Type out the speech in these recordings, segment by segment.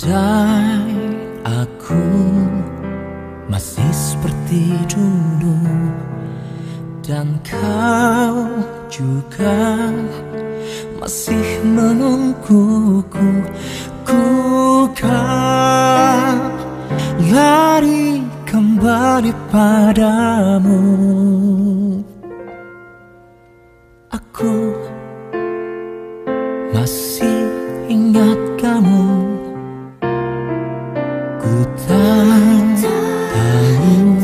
Andai aku masih seperti dulu Dan kau juga masih menungguku. Ku kan lari kembali padamu. Aku masih ingat Ku tak tahu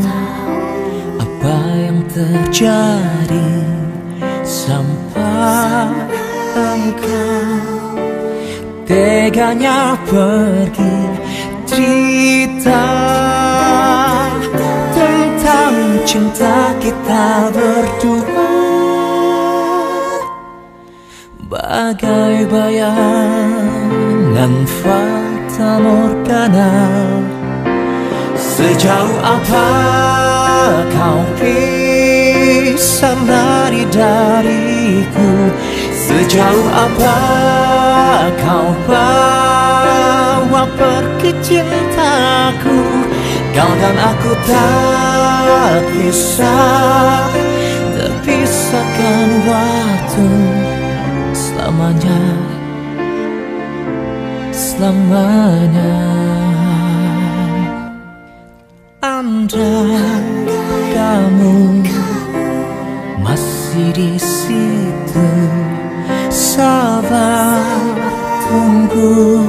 apa yang terjadi sampai engkau teganya pergi. Cerita tentang cinta kita berdua. Bagai bayangan fata Sejauh apa kau bisa lari dariku? Sejauh apa kau bawa pergi cintaku? Kau dan aku tak bisa terpisahkan waktu selamanya selamanya. Andai kamu masih di situ Sabar tunggu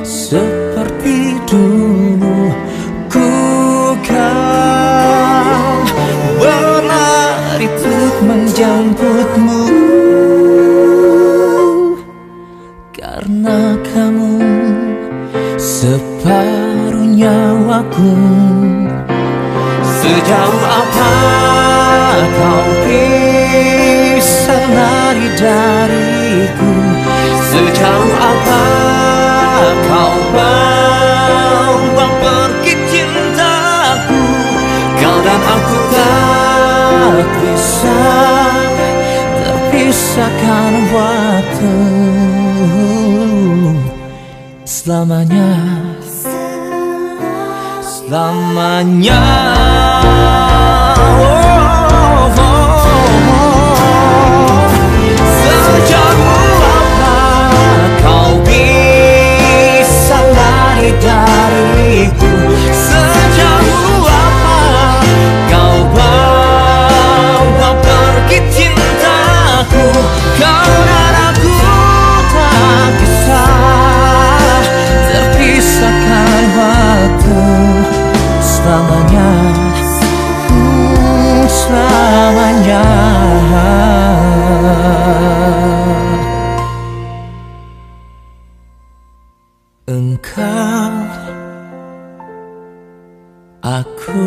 seperti dulu Ku kan berlari untuk menjemputmu separuh nyawaku. Sejauh apa kau bisa lari dariku? Sejauh apa kau bawa pergi cintaku? Kau dan aku tak bisa terpisahkan waktu Selamanya Selamanya Engkau Aku